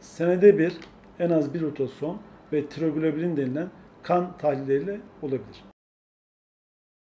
senede bir en az bir ultrason ve tiroglobulin denilen kan tahlilleriyle olabilir.